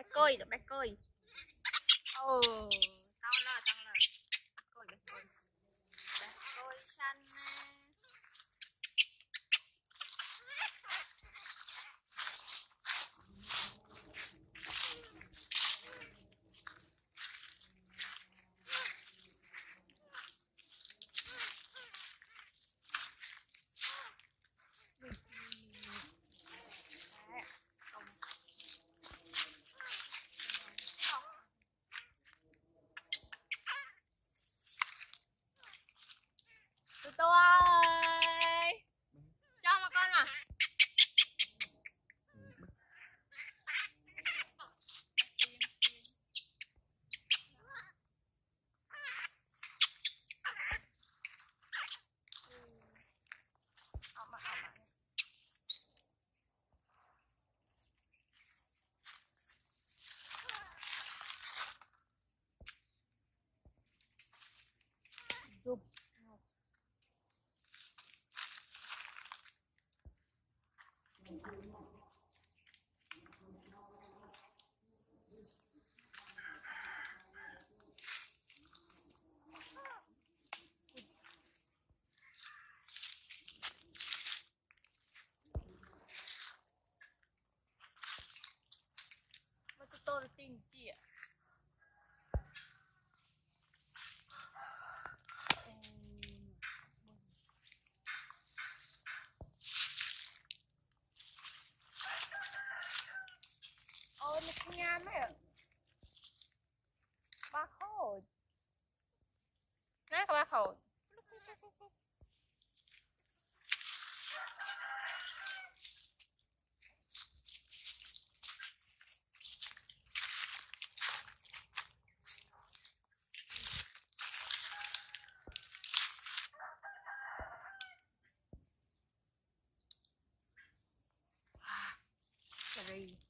đáy cơi đục đáy oh. 给你 three.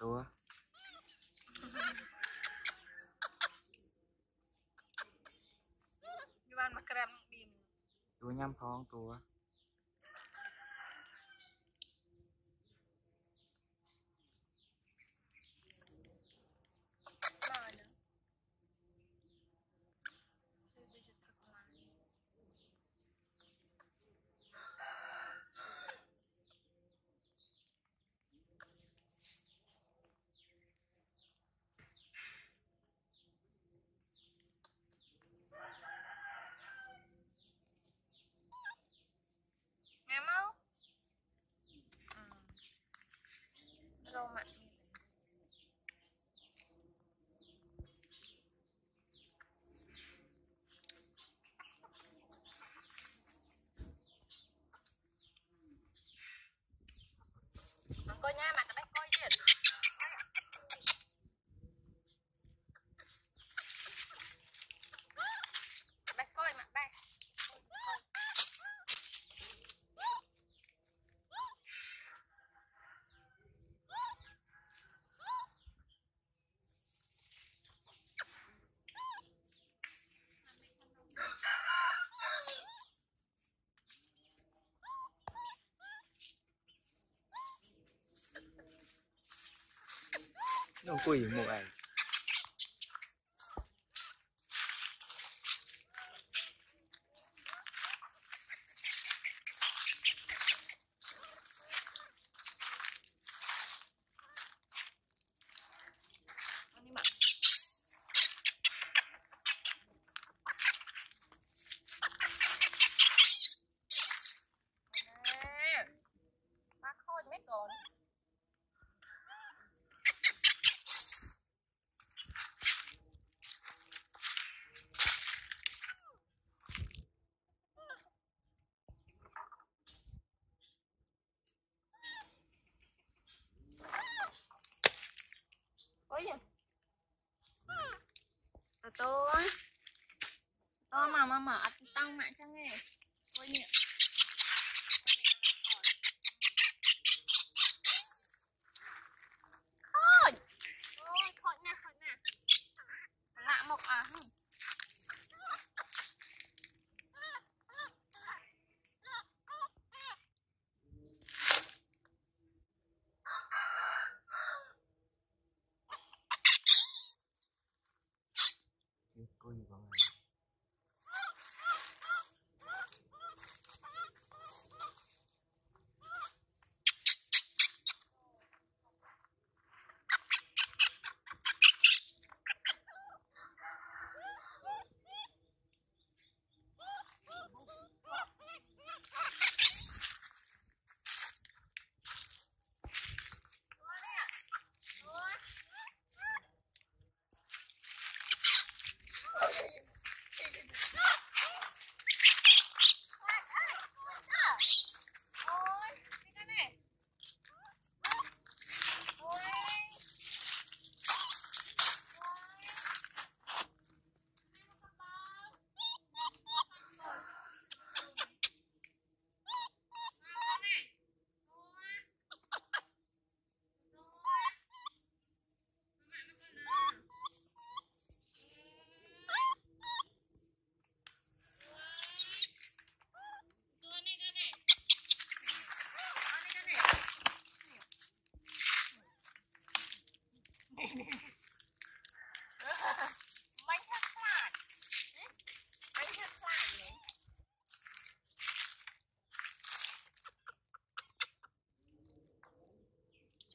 Đùa. Bạn mà kèm bìm. Đùa nhằm phong tùa Rồi. coña 过瘾，木 mộ. 张哎ゃ。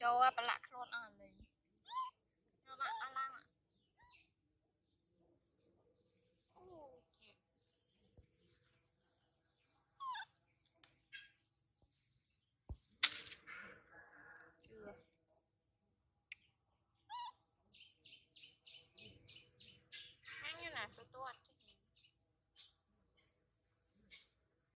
อบปะละ